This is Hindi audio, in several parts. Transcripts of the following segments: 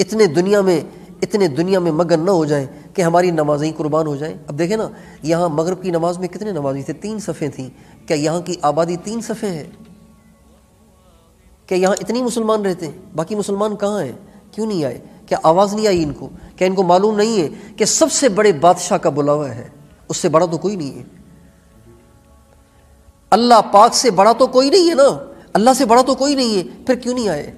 इतने दुनिया में, इतने दुनिया में मगन न हो जाएँ कि हमारी नमाजें कुर्बान हो जाएँ। अब देखें ना, यहाँ मगरब की नमाज़ में कितने नमाजी थे? तीन सफ़े थी। क्या यहाँ की आबादी तीन सफ़े है? क्या यहाँ इतनी मुसलमान रहते हैं? बाकी मुसलमान कहाँ हैं? क्यों नहीं आए? क्या आवाज़ नहीं आई इनको? क्या इनको मालूम नहीं है कि सबसे बड़े बादशाह का बुलावा है? उससे बड़ा तो कोई नहीं है। अल्लाह पाक से बड़ा तो कोई नहीं है ना? अल्लाह से बड़ा तो कोई नहीं है। फिर क्यों नहीं आए?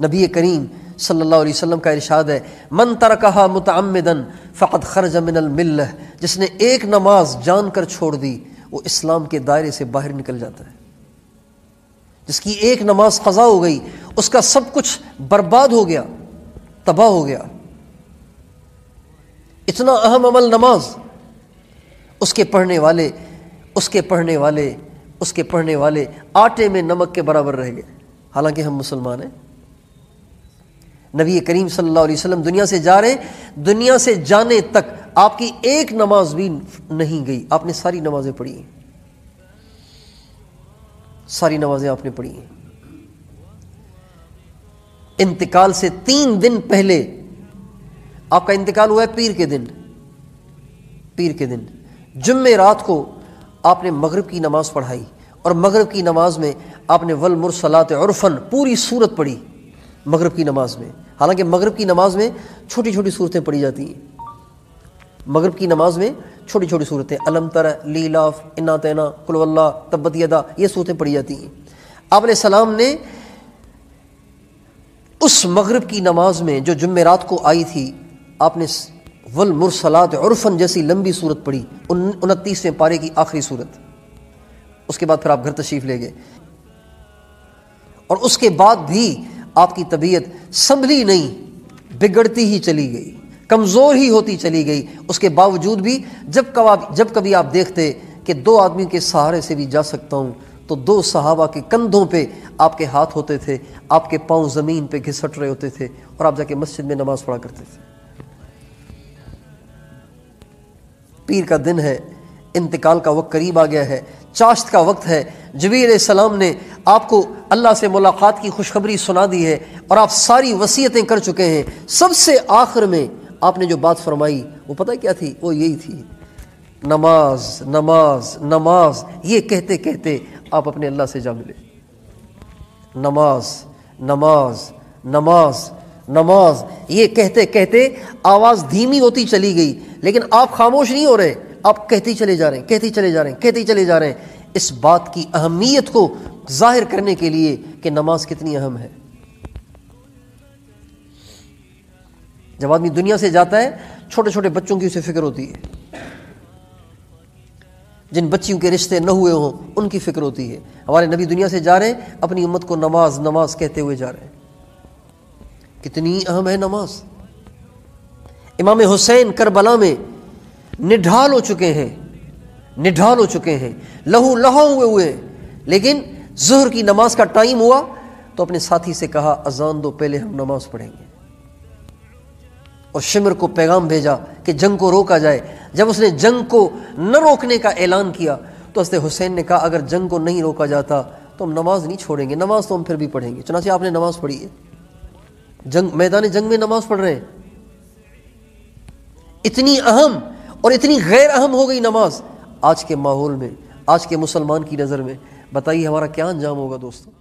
नबी करीम सल्लल्लाहु अलैहि वसल्लम का इरशाद है, मन तरकहा मुतअम्मिदन फ़कत खरज मिनल जिसने एक नमाज़ जान कर छोड़ दी, वो इस्लाम के दायरे से बाहर निकल जाता है। जिसकी एक नमाज़ क़ज़ा हो गई, उसका सब कुछ बर्बाद हो गया, तबाह हो गया। इतना अहम अमल नमाज़, उसके पढ़ने वाले, उसके पढ़ने वाले, उसके पढ़ने वाले आटे में नमक के बराबर रह गए। हालाँकि हम मुसलमान हैं। नबी करीम सल्लल्लाहु अलैहि वसल्लम दुनिया से जा रहे दुनिया से जाने तक आपकी एक नमाज़ भी नहीं गई। आपने सारी नमाजें पढ़ी सारी नमाजें आपने पढ़ी हैं। इंतकाल से तीन दिन पहले आपका इंतकाल हुआ है पीर के दिन। पीर के दिन। जुम्मे रात को आपने मगरब की नमाज़ पढ़ाई और मगरब की नमाज़ में आपने वल मुरसलात उर्फन पूरी सूरत पढ़ी। मगरब की नमाज़ में। हालाँकि मगरब की नमाज़ में छोटी छोटी सूरतें पढ़ी जाती हैं। मगरब की नमाज़ में छोटी छोटी सूरतें, अलम तर, लीलाफ, इन्ना तैना कुल्ला तब्बत यदा, ये सूरतें पढ़ी जाती हैं। आप सलाम ने उस मगरब की नमाज़ में जो जुम्मेरात को आई थी, आपने वल मुरसलात जैसी लंबी सूरत पढ़ी उनतीसवें पारे की आखिरी सूरत। उसके बाद फिर आप घर तशरीफ़ ले गए। और उसके बाद भी आपकी तबीयत संभली नहीं, बिगड़ती ही चली गई, कमज़ोर ही होती चली गई। उसके बावजूद भी जब कब जब कभी आप देखते कि दो आदमी के सहारे से भी जा सकता हूँ तो दो सहाबा के कंधों पे आपके हाथ होते थे, आपके पाँव ज़मीन पे घिसट रहे होते थे और आप जाके मस्जिद में नमाज़ पढ़ा करते थे। पीर का दिन है, इंतकाल का वक्त करीब आ गया है, चाश्त का वक्त है। जबीर सलाम ने आपको अल्लाह से मुलाकात की खुशखबरी सुना दी है और आप सारी वसीयतें कर चुके हैं। सबसे आखिर में आपने जो बात फरमाई, वो पता क्या थी? वो यही थी। नमाज़ नमाज़ नमाज़, ये कहते कहते आप अपने अल्लाह से जा मिले। नमाज़ नमाज़ नमाज़ नमाज़, ये कहते कहते आवाज़ धीमी होती चली गई, लेकिन आप खामोश नहीं हो रहे। आप कहते चले जा रहे हैं, कहते चले जा रहे हैं, कहते चले जा रहे हैं। इस बात की अहमियत को ज़ाहिर करने के लिए कि नमाज़ कितनी अहम है। जब आदमी दुनिया से जाता है छोटे छोटे बच्चों की उसे फ़िक्र होती है। जिन बच्चियों के रिश्ते न हुए हों, उनकी फ़िक्र होती है। हमारे नबी दुनिया से जा रहे हैं, अपनी उम्मत को नमाज़ नमाज़ कहते हुए जा रहे हैं। कितनी अहम है नमाज़। इमाम हुसैन करबला में निढाल हो चुके हैं, निढाल हो चुके हैं। लहू लहा हुए हुए लेकिन जहर की नमाज़ का टाइम हुआ तो अपने साथी से कहा, अजान दो, पहले हम नमाज़ पढ़ेंगे। और शिमर को पैगाम भेजा कि जंग को रोका जाए। जब उसने जंग को न रोकने का ऐलान किया तो हसते हुसैन ने कहा, अगर जंग को नहीं रोका जाता तो हम नमाज़ नहीं छोड़ेंगे। नमाज़ तो हम फिर भी पढ़ेंगे। चुनाचे आपने नमाज़ पढ़ी है? जंग, मैदान जंग में नमाज़ पढ़ रहे हैं? इतनी अहम और इतनी गैर अहम हो गई नमाज़ आज के माहौल में, आज के मुसलमान की नज़र में। बताइए हमारा क्या अंजाम होगा दोस्तों?